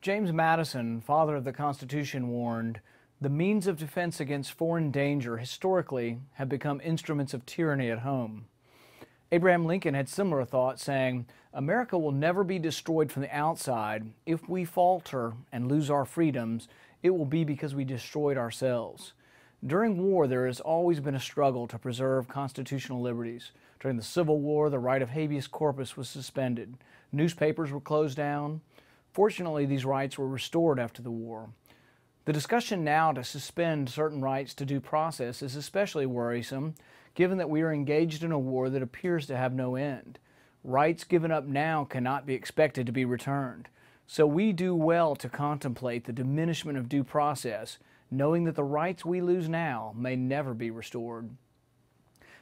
James Madison, father of the Constitution, warned the means of defense against foreign danger historically have become instruments of tyranny at home. Abraham Lincoln had similar thoughts, saying, America will never be destroyed from the outside. If we falter and lose our freedoms, it will be because we destroyed ourselves. During war, there has always been a struggle to preserve constitutional liberties. During the Civil War, the right of habeas corpus was suspended. Newspapers were closed down. Fortunately, these rights were restored after the war. The discussion now to suspend certain rights to due process is especially worrisome, given that we are engaged in a war that appears to have no end. Rights given up now cannot be expected to be returned. So we do well to contemplate the diminishment of due process, knowing that the rights we lose now may never be restored.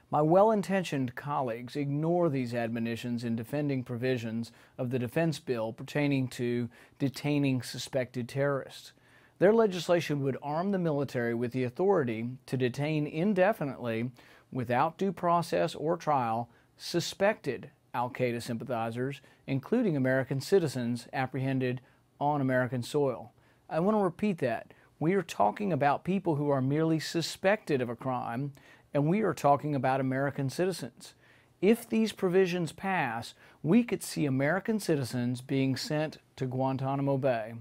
My well intentioned colleagues ignore these admonitions in defending provisions of the defense bill pertaining to detaining suspected terrorists. Their legislation would arm the military with the authority to detain indefinitely, without due process or trial, suspected Al Qaeda sympathizers, including American citizens apprehended on American soil. I want to repeat that. We are talking about people who are merely suspected of a crime, and we are talking about American citizens. If these provisions pass, we could see American citizens being sent to Guantanamo Bay.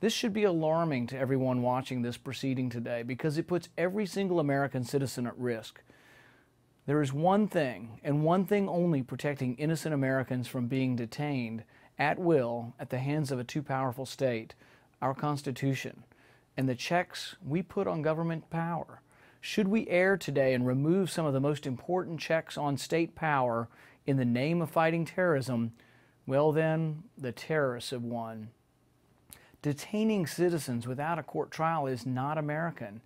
This should be alarming to everyone watching this proceeding today because it puts every single American citizen at risk. There is one thing, and one thing only, protecting innocent Americans from being detained at will at the hands of a too powerful state our Constitution and the checks we put on government power. Should we err today and remove some of the most important checks on state power in the name of fighting terrorism, well, then, the terrorists have won. Detaining citizens without a court trial is not American.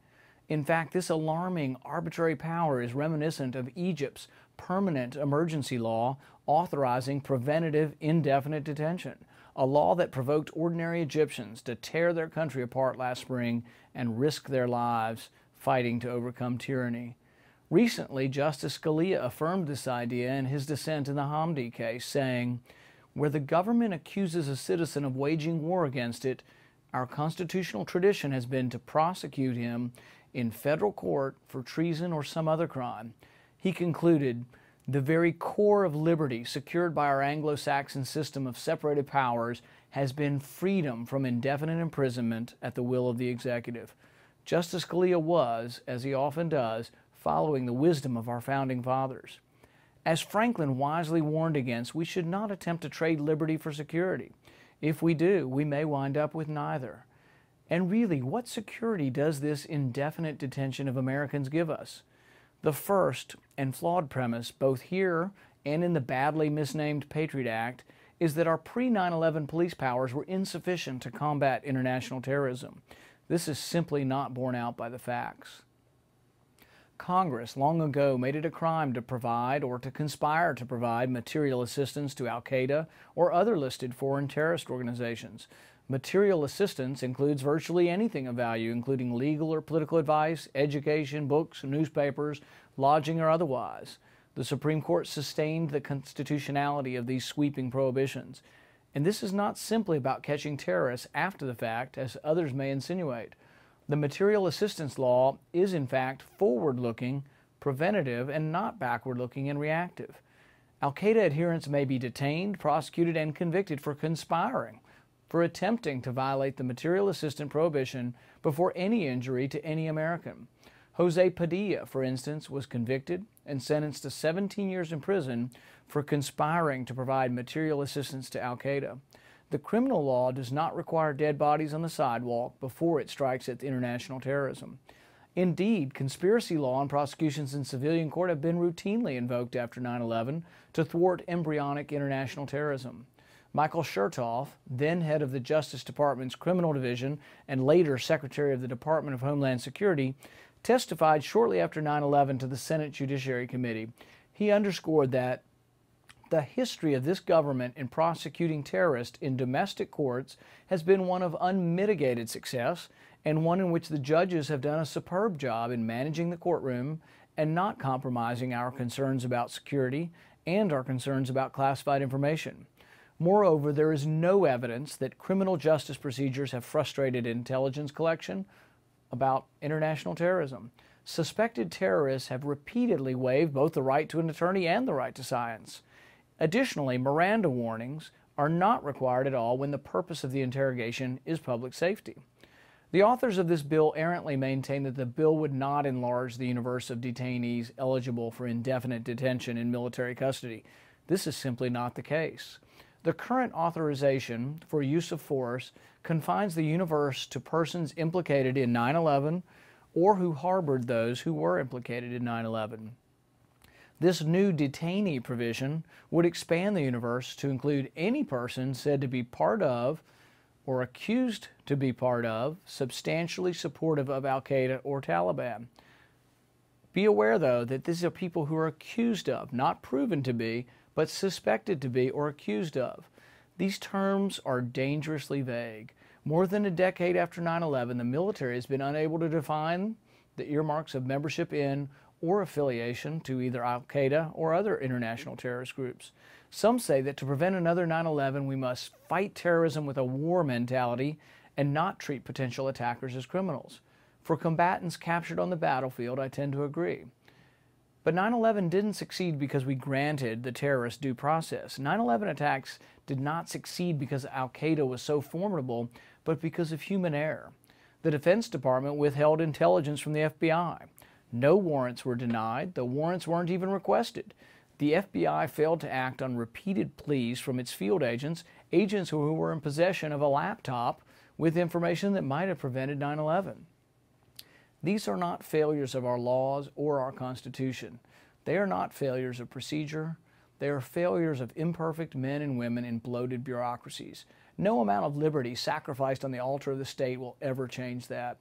In fact, this alarming arbitrary power is reminiscent of Egypt's permanent emergency law authorizing preventative indefinite detention, a law that provoked ordinary Egyptians to tear their country apart last spring and risk their lives fighting to overcome tyranny. Recently, Justice Scalia affirmed this idea in his dissent in the Hamdi case, saying, where the government accuses a citizen of waging war against it, our constitutional tradition has been to prosecute him in federal court for treason or some other crime. He concluded, the very core of liberty secured by our Anglo Saxon system of separated powers has been freedom from indefinite imprisonment at the will of the executive. Justice Scalia was, as he often does, following the wisdom of our founding fathers. As Franklin wisely warned against, we should not attempt to trade liberty for security. If we do, we may wind up with neither. And really, what security does this indefinite detention of Americans give us? The first and flawed premise, both here and in the badly misnamed Patriot Act, is that our pre 9 11 police powers were insufficient to combat international terrorism. This is simply not borne out by the facts. Congress long ago made it a crime to provide or to conspire to provide material assistance to Al Qaeda or other listed foreign terrorist organizations. Material assistance includes virtually anything of value, including legal or political advice, education, books, newspapers, lodging, or otherwise. The Supreme Court sustained the constitutionality of these sweeping prohibitions. And this is not simply about catching terrorists after the fact, as others may insinuate. The material assistance law is, in fact, forward looking, preventative, and not backward looking and reactive. Al Qaeda adherents may be detained, prosecuted, and convicted for conspiring, for attempting to violate the material assistance prohibition before any injury to any American. Jose Padilla, for instance, was convicted and sentenced to 17 years in prison for conspiring to provide material assistance to Al Qaeda. The criminal law does not require dead bodies on the sidewalk before it strikes at international terrorism. Indeed, conspiracy law and prosecutions in civilian court have been routinely invoked after 9 11 to thwart embryonic international terrorism. Michael Chertoff, then head of the Justice Department's Criminal Division and later Secretary of the Department of Homeland Security, testified shortly after 9 11 to the Senate Judiciary Committee. He underscored that the history of this government in prosecuting terrorists in domestic courts has been one of unmitigated success and one in which the judges have done a superb job in managing the courtroom and not compromising our concerns about security and our concerns about classified information. Moreover, there is no evidence that criminal justice procedures have frustrated intelligence collection about international terrorism. Suspected terrorists have repeatedly waived both the right to an attorney and the right to science. Additionally, Miranda warnings are not required at all when the purpose of the interrogation is public safety. The authors of this bill errantly maintain that the bill would not enlarge the universe of detainees eligible for indefinite detention in military custody. This is simply not the case. The current authorization for use of force confines the universe to persons implicated in 9 11 or who harbored those who were implicated in 9 11. This new detainee provision would expand the universe to include any person said to be part of or accused to be part of, substantially supportive of Al Qaeda or Taliban. Be aware, though, that these are people who are accused of, not proven to be, but suspected to be or accused of. These terms are dangerously vague. More than a decade after 9 11, the military has been unable to define the earmarks of membership in or affiliation to either Al Qaeda or other international terrorist groups. Some say that to prevent another 9 11, we must fight terrorism with a war mentality and not treat potential attackers as criminals. For combatants captured on the battlefield, I tend to agree. But 9 11 didn't succeed because we granted the terrorists due process. 9 11 attacks did not succeed because Al Qaeda was so formidable, but because of human error. The Defense Department withheld intelligence from the FBI. No warrants were denied, the warrants weren't even requested. The FBI failed to act on repeated pleas from its field agents, agents who were in possession of a laptop with information that might have prevented 9 11. These are not failures of our laws or our Constitution. They are not failures of procedure. They are failures of imperfect men and women in bloated bureaucracies. No amount of liberty sacrificed on the altar of the state will ever change that.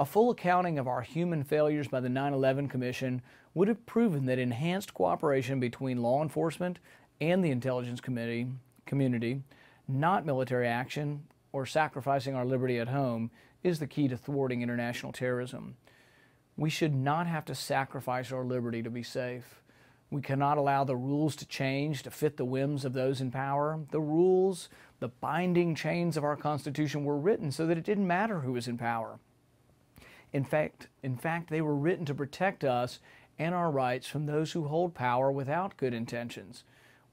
A full accounting of our human failures by the 9 11 Commission would have proven that enhanced cooperation between law enforcement and the intelligence community, not military action or sacrificing our liberty at home, is the key to thwarting international terrorism. We should not have to sacrifice our liberty to be safe. We cannot allow the rules to change to fit the whims of those in power. The rules, the binding chains of our Constitution were written so that it didn't matter who was in power. In fact, in fact, they were written to protect us and our rights from those who hold power without good intentions.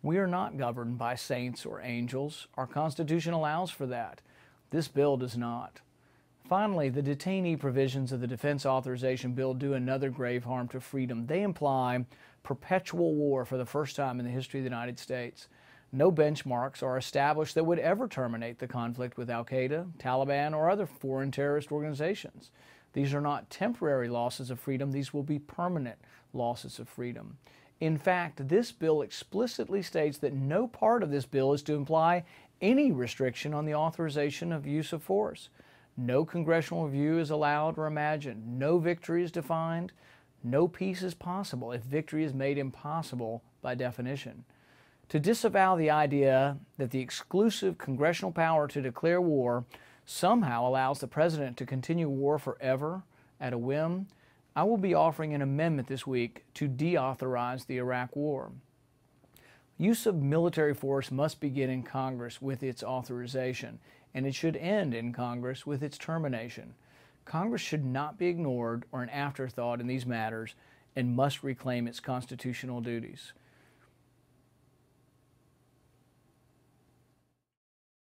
We are not governed by saints or angels. Our Constitution allows for that. This bill does not. Finally, the detainee provisions of the Defense Authorization Bill do another grave harm to freedom. They imply perpetual war for the first time in the history of the United States. No benchmarks are established that would ever terminate the conflict with Al Qaeda, Taliban, or other foreign terrorist organizations. These are not temporary losses of freedom, these will be permanent losses of freedom. In fact, this bill explicitly states that no part of this bill is to imply any restriction on the authorization of use of force. No congressional review is allowed or imagined. No victory is defined. No peace is possible if victory is made impossible by definition. To disavow the idea that the exclusive congressional power to declare war somehow allows the president to continue war forever at a whim, I will be offering an amendment this week to deauthorize the Iraq War. Use of military force must begin in Congress with its authorization, and it should end in Congress with its termination. Congress should not be ignored or an afterthought in these matters and must reclaim its constitutional duties.